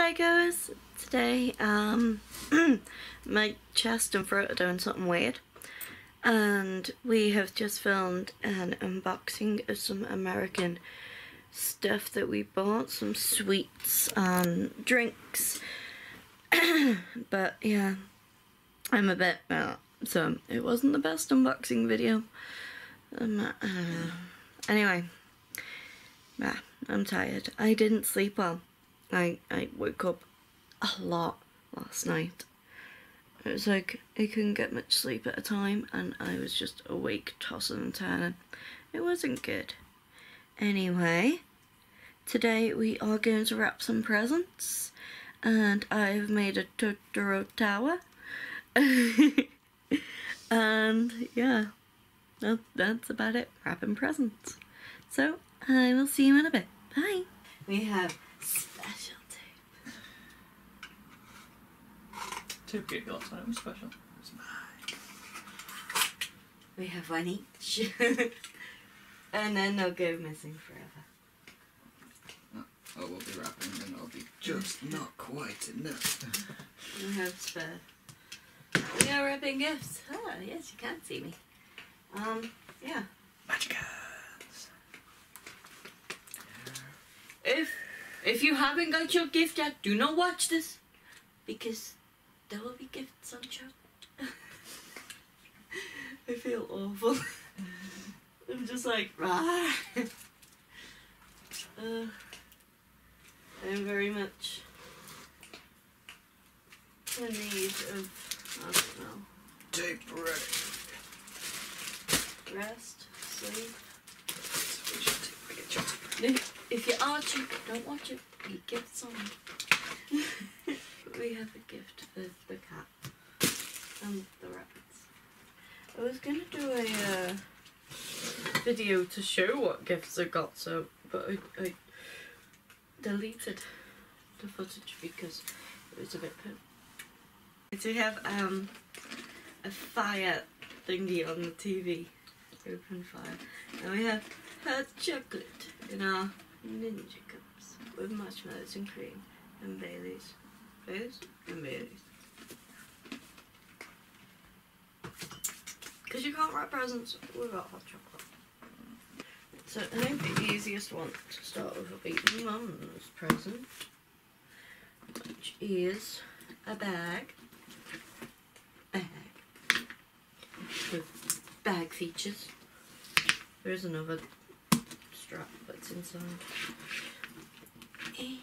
psychos. Today, um, my chest and throat are doing something weird. And we have just filmed an unboxing of some American stuff that we bought. Some sweets and drinks. but yeah, I'm a bit, uh, so it wasn't the best unboxing video. Um, uh, anyway, yeah, I'm tired. I didn't sleep well. I, I woke up a lot last night. It was like I couldn't get much sleep at a time and I was just awake tossing and turning. It wasn't good. Anyway, today we are going to wrap some presents and I've made a Totoro tower. and yeah, that, that's about it. Wrapping presents. So I will see you in a bit. Bye. We have special tape. Tape gave you last night. It was special. It was We have one each. and then they'll go missing forever. Oh, we'll be wrapping and I'll be just not quite enough. We have spare. We are wrapping gifts. Oh, yes, you can't see me. Um, yeah. Magic hands. If if you haven't got your gift yet, do not watch this because there will be gifts on show. I feel awful. I'm just like rah. uh, I'm very much in need of I don't know Tape ready. rest, sleep. We should take- we get. If, you are cheap, don't watch it. You gifts on it. We have a gift for the cat and the rabbits. I was gonna do a uh, video to show what gifts I got, so but I, I deleted the footage because it was a bit poo. So we have um a fire thingy on the TV, open fire, and we have hot chocolate in our ninja cups with marshmallows and cream and Baileys. Because you can't wrap presents without hot chocolate. So I think the easiest one to start with will be Mum's present, which is a bag. Bag. With bag features. There's another strap that's inside. Eh.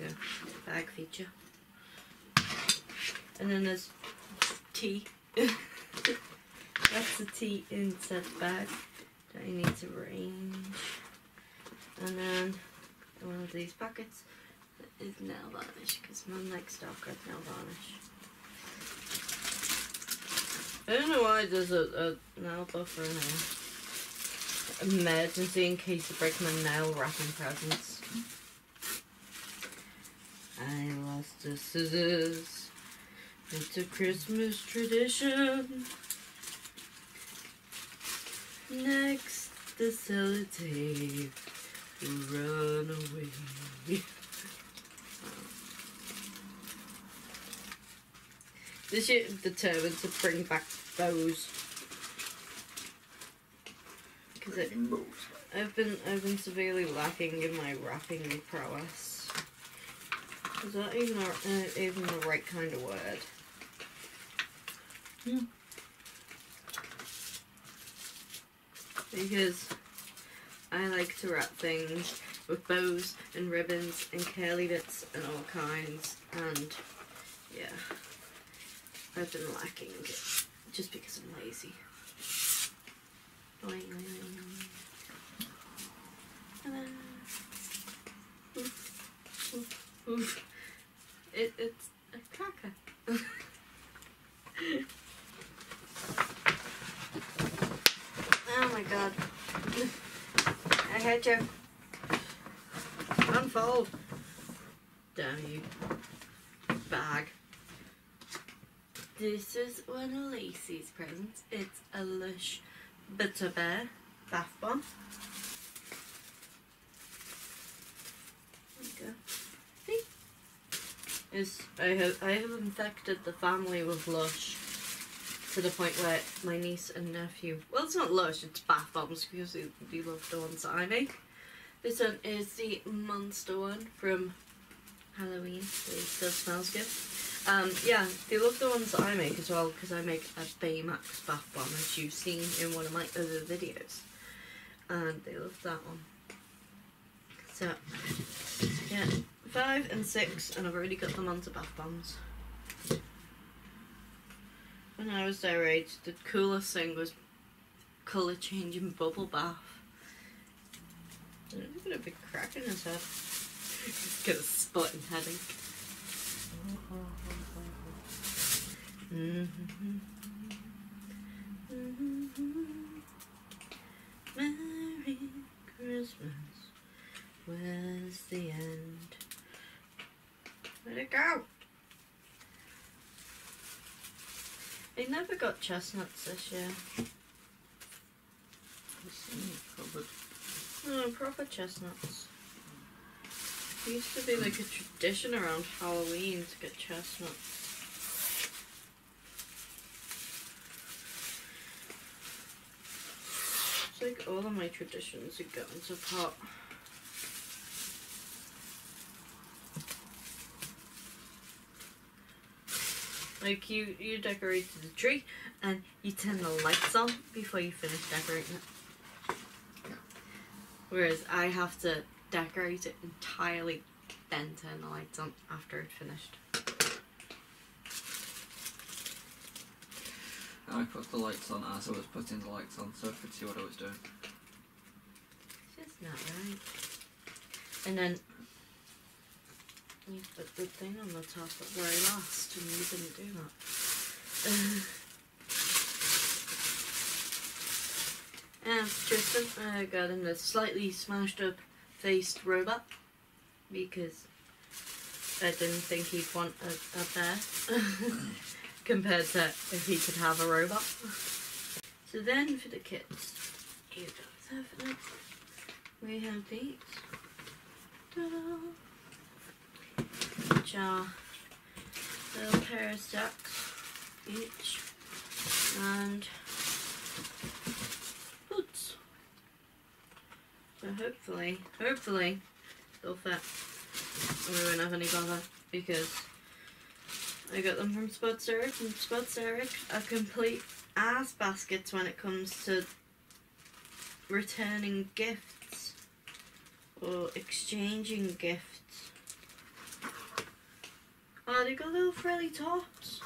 Yeah, bag feature. And then there's tea. that's the tea inside the bag that I need to arrange. And then one of these packets is nail varnish because mum likes dark red nail varnish. I don't know why there's a, a nail buffer in here. Emergency in case I break my nail wrapping presents. I lost the scissors. It's a Christmas tradition. Next, the sellotape. Run away. This year determined to bring back those because. I've been I've been severely lacking in my wrapping prowess. Is that even a, uh, even the right kind of word? Yeah. Because I like to wrap things with bows and ribbons and curly bits and all kinds, and yeah, I've been lacking it just because I'm lazy. You. Unfold. Damn you. Bag. This is one of Lacey's presents. It's a Lush Butter Bear bath bomb. There you go. is I have I have infected the family with lush to the point where my niece and nephew well it's not lush it's bath bombs because they love the ones that I make. This one is the monster one from Halloween. It still smells good. Um, yeah, they love the ones that I make as well because I make a Baymax bath bomb as you've seen in one of my other videos. And they love that one. So, yeah, five and six, and I've already got them onto bath bombs. When I was their age, the coolest thing was colour changing bubble bath. He's got a big crack in his head. He's got a spotting headache. Mm-hmm. Merry Christmas. Where's the end? Where'd it go? I never got chestnuts this year. It's in the cupboard. No, proper chestnuts. It used to be like a tradition around Halloween to get chestnuts. It's like all of my traditions are going to pot. Like you, you decorated the tree and you turn the lights on before you finish decorating it. Whereas I have to decorate it entirely, then turn the lights on after it's finished. I put the lights on as I was putting the lights on so I could see what I was doing. It's just not right. And then you put the thing on the top at very last, and you didn't do that. and ah, Tristan, I got him the slightly smashed up faced robot because I didn't think he'd want a, a bear compared to if he could have a robot. So then for the guys have. We have these. Which are little pair of socks each and boots. So hopefully, hopefully they'll fit. We won't have any bother because I got them from Sports Direct and Sports Direct are complete ass baskets when it comes to returning gifts or exchanging gifts. Oh, they got little frilly tops.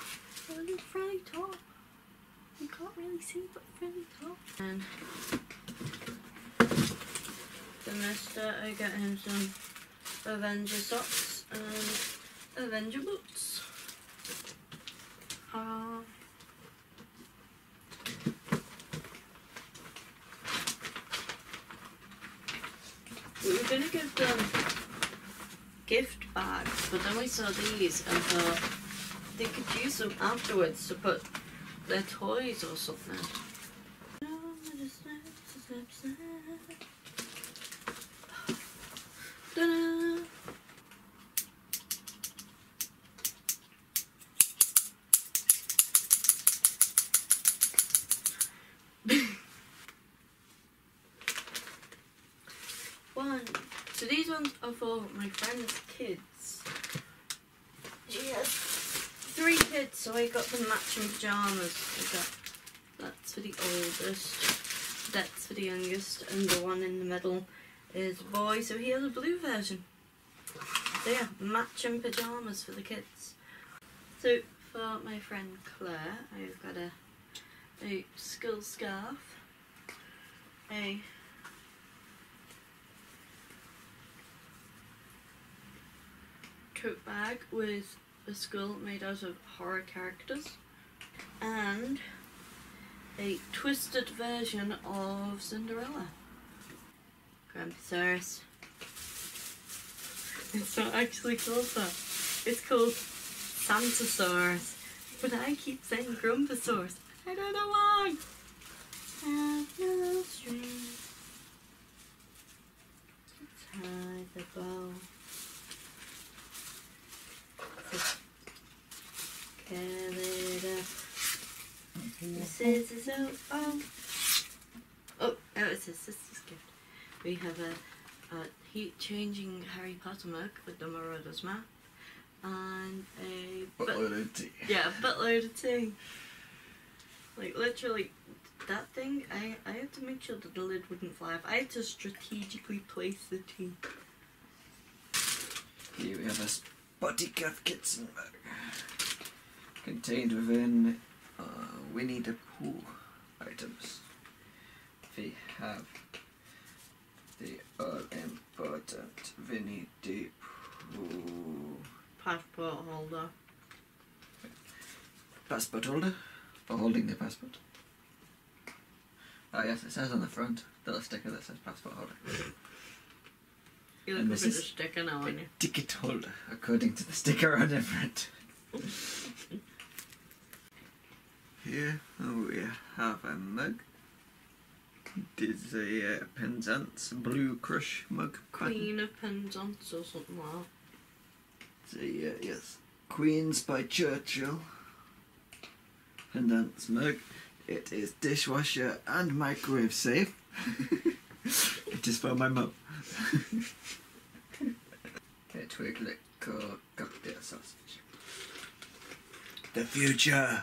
A little frilly top. You can't really see, but frilly top. And the mister, I got him some Avenger socks and Avenger boots. Uh, we were gonna give them gift bags, but then we saw these and thought they could use them afterwards to put their toys or something. Ta-da. One. So these ones are for my friend's kids. She has three kids, so I got them matching got that's for the oldest, that's for the youngest, and the one in the middle is a boy, so he has a blue version. So yeah, matching pajamas for the kids. So for my friend Claire, I've got a a scarf, a tote bag with a skull made out of horror characters, and a twisted version of Cinderella. Grumpysaurus. It's not actually called that. It's called Santasaurus. But I keep saying Grumpasaurus. I don't know why. Have no strings. Let's tie the bow. Oh. oh, that was his sister's gift. We have a, a heat-changing Harry Potter mug with the Marauders map and a buttload but of tea. Yeah, buttload of tea. Like literally, that thing. I I had to make sure that the lid wouldn't fly off. I had to strategically place the tea. Here we have a spotty cuff mug. Contained within uh, Winnie the Pooh items. We have the all important Winnie the Pooh Passport holder. passport holder for holding the passport. Oh yes, it says on the front, the little sticker that says passport holder. You look And this is sticker now, aren't you? Ticket holder, according to the sticker on the front. Here we have a mug. This is a uh, Penzance Blue Crush mug. Queen of Penzance or something like that. It's a, uh, yes, Queens by Churchill. Penzance mug. It is dishwasher and microwave safe. it is for my mum. a cocktail sausage. The future.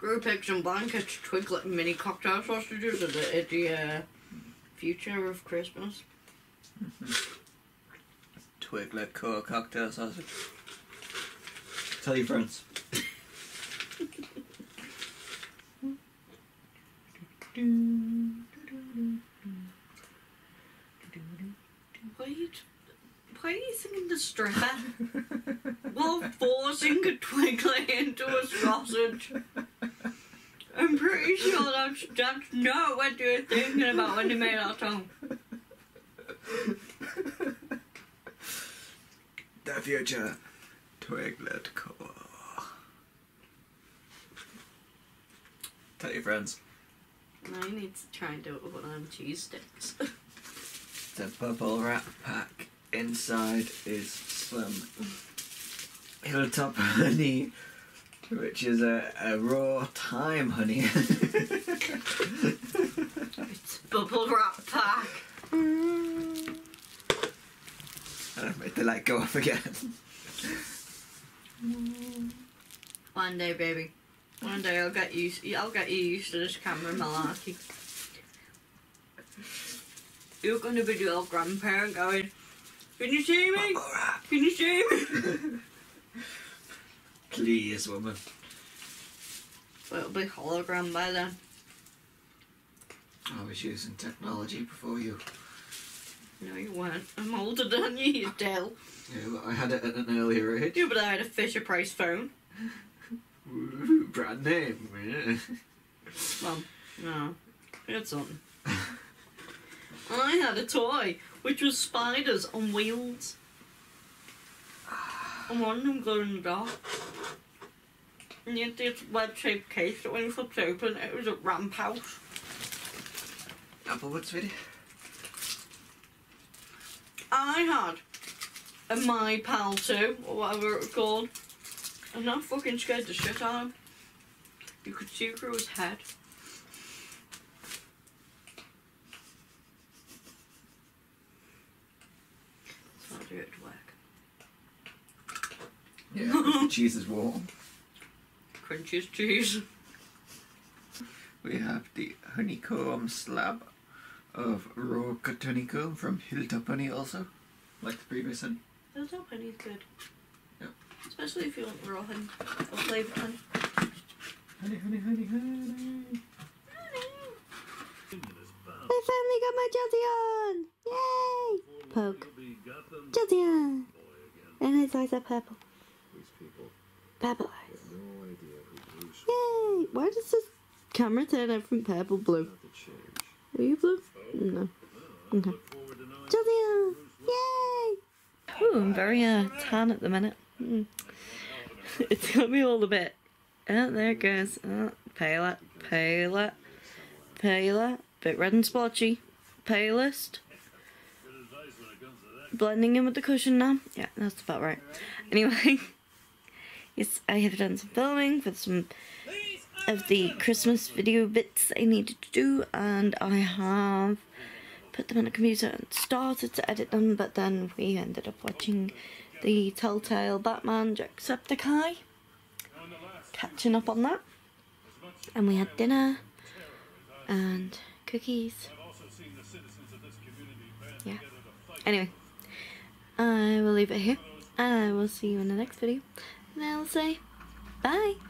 Screw pigs and blankets, Twiglet mini cocktail sausages are the, are the uh, future of Christmas. Twiglet core cocktail sausage. Tell your friends. Why are why are you singing the stripper while forcing a Twiglet into a sausage? I'm pretty sure that's, that's not know what you're thinking about when you made that song. The future. Twiglet core. Tell your friends. I need to try and do it with one of them cheese sticks. The bubble wrap pack inside is some hilltop honey, which is a, a raw thyme honey. it's bubble wrap pack. I made the light go off again. One day, baby. One day I'll get used. I'll get you used to this camera malarkey. You're gonna be the old grandparent going. Can you see me? Can you see me? Please, woman. well, it'll be hologram by then. I was using technology before you. No, you weren't. I'm older than you, you Dell. Yeah, but I had it at an earlier age. You, but I had a Fisher Price phone. Woo, brand name. Yeah. Well, no, it's something. I had a toy which was spiders on wheels. And one of them glowed in the dark. And you had this web shaped case that when you flipped open, it was a ramp house. Applewood, sweetie. I had a My Pal 2, or whatever it was called. And that fucking scared the shit out of him. You could see through his head. So I'll do it to work. Yeah, 'cause the cheese is warm. Crunchiest cheese. We have the honeycomb slab of raw cut honeycomb from Hilltop Honey also, like the previous one. Those up honey's good. Yep. Especially if you want raw honey or flavoured honey. Honey, honey, honey, honey. I finally got my Chelsea on! Yay! Poke. Jolteon! And his eyes are purple. Purple eyes. Yay! Why does this camera turn out from purple blue? Are you blue? No. Okay. Chelsea! Yay! Ooh, I'm very uh, tan at the minute. Mm. it's got me all a bit. Oh, there it goes. Oh, paler, paler, paler. Bit red and splotchy. Palest. Blending in with the cushion now. Yeah, that's about right. Anyway, Yes, I have done some filming for some of the Christmas video bits I needed to do, and I have put them on the computer and started to edit them, but then we ended up watching the Telltale Batman Jacksepticeye, catching up on that, and we had dinner and cookies. Yeah. Anyway, I will leave it here, and I will see you in the next video, and I will say bye.